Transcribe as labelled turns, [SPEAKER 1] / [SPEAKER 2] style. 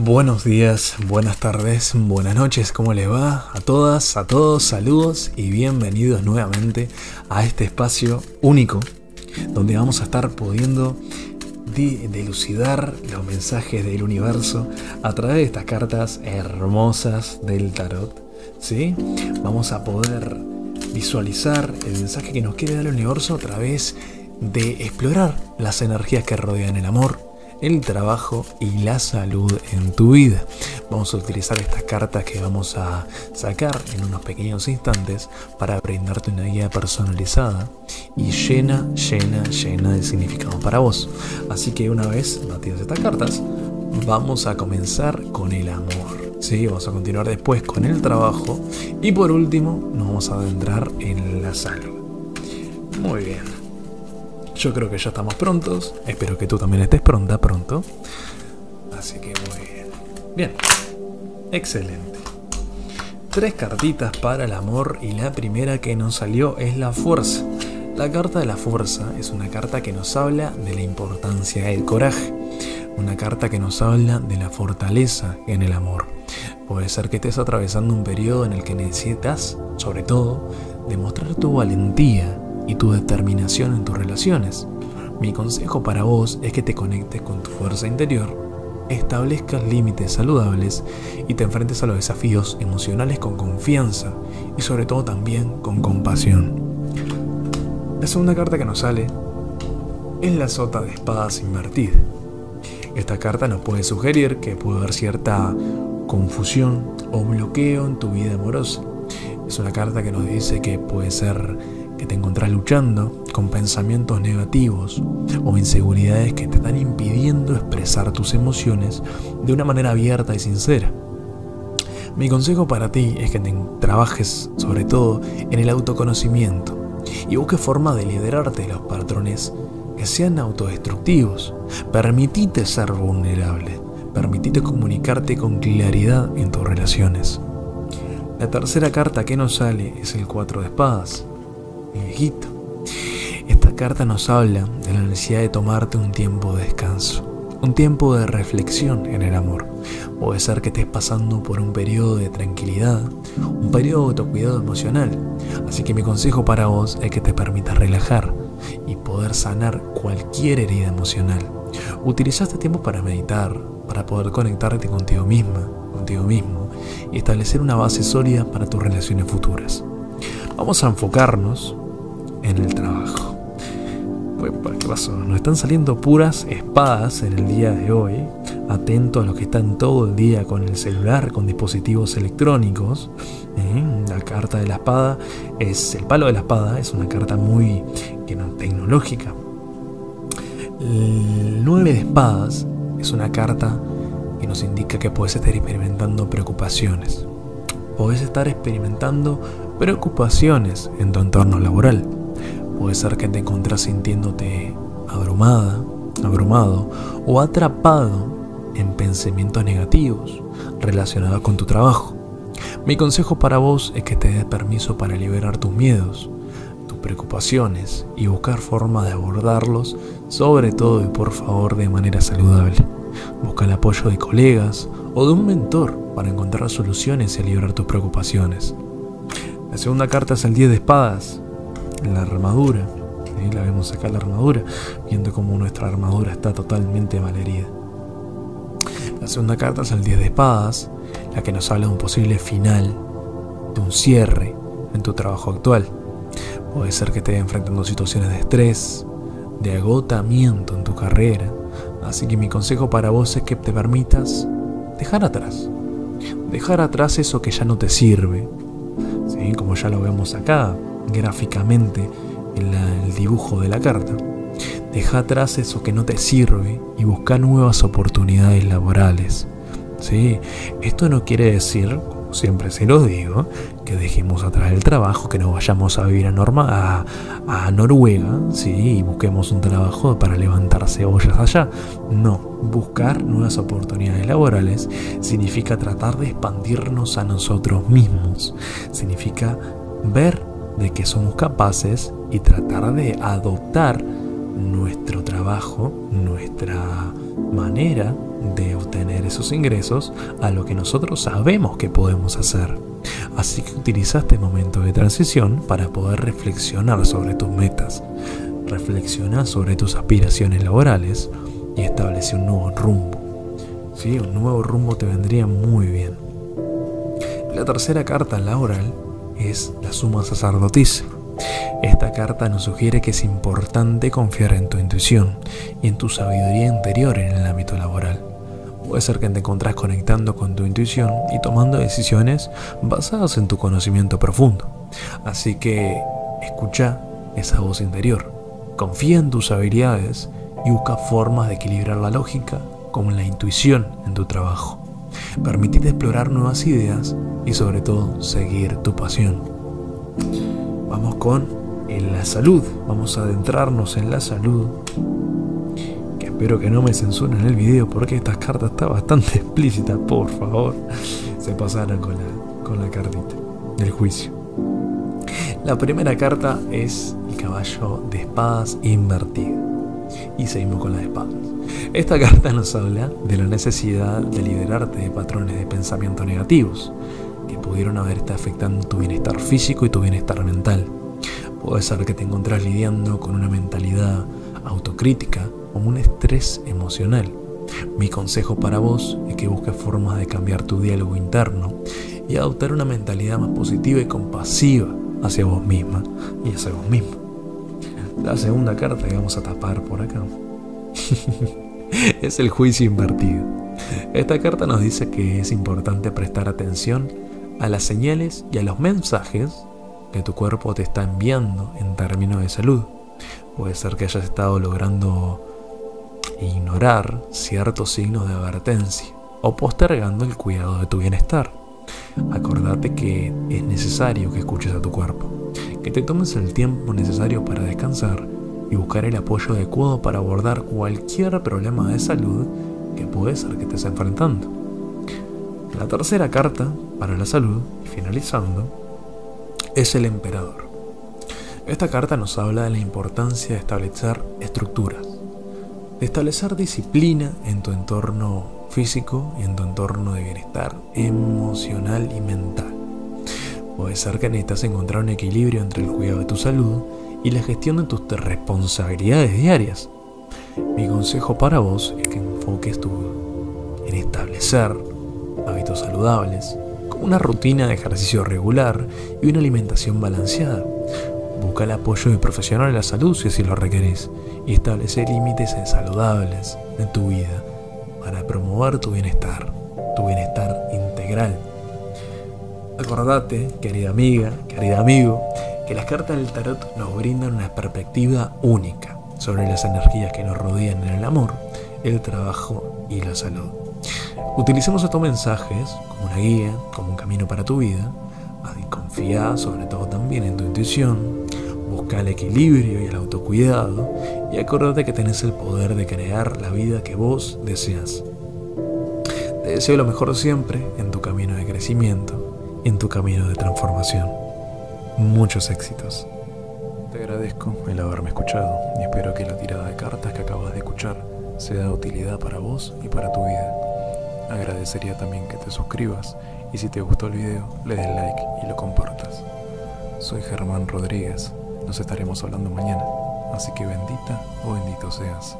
[SPEAKER 1] Buenos días, buenas tardes, buenas noches, ¿cómo les va? A todas, a todos, saludos y bienvenidos nuevamente a este espacio único donde vamos a estar pudiendo delucidar los mensajes del universo a través de estas cartas hermosas del tarot. ¿sí? Vamos a poder visualizar el mensaje que nos quiere dar el universo a través de explorar las energías que rodean el amor, el trabajo y la salud en tu vida. Vamos a utilizar estas cartas que vamos a sacar en unos pequeños instantes para brindarte una guía personalizada y llena, llena, llena de significado para vos. Así que una vez batidas estas cartas, vamos a comenzar con el amor. Sí, vamos a continuar después con el trabajo y por último nos vamos a adentrar en la salud. Muy bien. Yo creo que ya estamos prontos. Espero que tú también estés pronta pronto. Así que muy bien. Bien. Excelente. Tres cartitas para el amor y la primera que nos salió es la fuerza. La carta de la fuerza es una carta que nos habla de la importancia del coraje. Una carta que nos habla de la fortaleza en el amor. Puede ser que estés atravesando un periodo en el que necesitas, sobre todo, demostrar tu valentía y tu determinación en tus relaciones. Mi consejo para vos es que te conectes con tu fuerza interior, establezcas límites saludables y te enfrentes a los desafíos emocionales con confianza y sobre todo también con compasión. La segunda carta que nos sale es la sota de espadas invertida. Esta carta nos puede sugerir que puede haber cierta confusión o bloqueo en tu vida amorosa. Es una carta que nos dice que puede ser que te encontrás luchando con pensamientos negativos o inseguridades que te están impidiendo expresar tus emociones de una manera abierta y sincera. Mi consejo para ti es que trabajes sobre todo en el autoconocimiento y busques forma de liderarte de los patrones que sean autodestructivos. Permitite ser vulnerable, permitite comunicarte con claridad en tus relaciones. La tercera carta que nos sale es el 4 de espadas viejito. Esta carta nos habla de la necesidad de tomarte un tiempo de descanso, un tiempo de reflexión en el amor. Puede ser que estés pasando por un periodo de tranquilidad, un periodo de autocuidado emocional. Así que mi consejo para vos es que te permitas relajar y poder sanar cualquier herida emocional. Utiliza este tiempo para meditar, para poder conectarte contigo misma, contigo mismo y establecer una base sólida para tus relaciones futuras. Vamos a enfocarnos en el trabajo. ¿Qué pasó? Nos están saliendo puras espadas en el día de hoy. Atento a los que están todo el día con el celular, con dispositivos electrónicos. ¿eh? La carta de la espada es el palo de la espada, es una carta muy tecnológica. El 9 de espadas es una carta que nos indica que puedes estar experimentando preocupaciones. Puedes estar experimentando preocupaciones en tu entorno laboral. Puede ser que te encontrás sintiéndote abrumada, abrumado o atrapado en pensamientos negativos relacionados con tu trabajo. Mi consejo para vos es que te des permiso para liberar tus miedos, tus preocupaciones y buscar formas de abordarlos, sobre todo y por favor de manera saludable. Busca el apoyo de colegas o de un mentor para encontrar soluciones y liberar tus preocupaciones. La segunda carta es el 10 de espadas, la armadura. La vemos acá la armadura, viendo cómo nuestra armadura está totalmente malherida. La segunda carta es el 10 de espadas, la que nos habla de un posible final, de un cierre en tu trabajo actual. Puede ser que estés enfrentando situaciones de estrés, de agotamiento en tu carrera. Así que mi consejo para vos es que te permitas dejar atrás. Dejar atrás eso que ya no te sirve, como ya lo vemos acá gráficamente en el dibujo de la carta. Deja atrás eso que no te sirve y busca nuevas oportunidades laborales. ¿sí? Esto no quiere decir, siempre se los digo, que dejemos atrás el trabajo, que nos vayamos a vivir a, Norma, a, Noruega ¿sí? y busquemos un trabajo para levantar cebollas allá. No, buscar nuevas oportunidades laborales significa tratar de expandirnos a nosotros mismos, significa ver de que somos capaces y tratar de adoptar nuestro trabajo, nuestra manera de obtener esos ingresos a lo que nosotros sabemos que podemos hacer. Así que utiliza este momento de transición para poder reflexionar sobre tus metas, reflexiona sobre tus aspiraciones laborales y establece un nuevo rumbo. Sí, un nuevo rumbo te vendría muy bien. La tercera carta laboral es la suma sacerdotisa. Esta carta nos sugiere que es importante confiar en tu intuición y en tu sabiduría interior en el ámbito laboral. Puede ser que te encontrás conectando con tu intuición y tomando decisiones basadas en tu conocimiento profundo. Así que escucha esa voz interior, confía en tus habilidades y busca formas de equilibrar la lógica con la intuición en tu trabajo. Permitite explorar nuevas ideas y sobre todo seguir tu pasión. Vamos con la salud, vamos a adentrarnos en la salud. Espero que no me censuren el video porque esta carta está bastante explícita, por favor. Se pasaron con la, con la cartita del juicio. La primera carta es el caballo de espadas invertido. Y seguimos con las espadas. Esta carta nos habla de la necesidad de liberarte de patrones de pensamiento negativos que pudieron haberte afectando tu bienestar físico y tu bienestar mental. Puede ser que te encontrás lidiando con una mentalidad autocrítica o un estrés emocional. Mi consejo para vos es que busques formas de cambiar tu diálogo interno y adoptar una mentalidad más positiva y compasiva hacia vos misma y hacia vos mismo. La segunda carta que vamos a tapar por acá es el juicio invertido. Esta carta nos dice que es importante prestar atención a las señales y a los mensajes que tu cuerpo te está enviando en términos de salud. Puede ser que hayas estado logrando ignorar ciertos signos de advertencia o postergando el cuidado de tu bienestar. Acordate que es necesario que escuches a tu cuerpo, que te tomes el tiempo necesario para descansar y buscar el apoyo adecuado para abordar cualquier problema de salud que puede ser que estés enfrentando. La tercera carta para la salud, finalizando, es el emperador. Esta carta nos habla de la importancia de establecer estructuras, establecer disciplina en tu entorno físico y en tu entorno de bienestar emocional y mental. Puede ser que necesitas encontrar un equilibrio entre el cuidado de tu salud y la gestión de tus responsabilidades diarias. Mi consejo para vos es que enfoques tu en establecer hábitos saludables, con una rutina de ejercicio regular y una alimentación balanceada. Busca el apoyo de profesionales de la salud si así lo requerís y establece límites saludables en tu vida para promover tu bienestar, tu bienestar integral. Acordate, querida amiga, querido amigo, que las cartas del tarot nos brindan una perspectiva única sobre las energías que nos rodean en el amor, el trabajo y la salud. Utilicemos estos mensajes como una guía, como un camino para tu vida. Confía sobre todo también en tu intuición. Busca el equilibrio y el autocuidado. Y acuérdate que tenés el poder de crear la vida que vos deseas. Te deseo lo mejor siempre en tu camino de crecimiento, en tu camino de transformación. Muchos éxitos. Te agradezco el haberme escuchado y espero que la tirada de cartas que acabas de escuchar sea de utilidad para vos y para tu vida. Agradecería también que te suscribas y si te gustó el video le des like y lo compartas. Soy Germán Rodríguez, nos estaremos hablando mañana, así que bendita o bendito seas.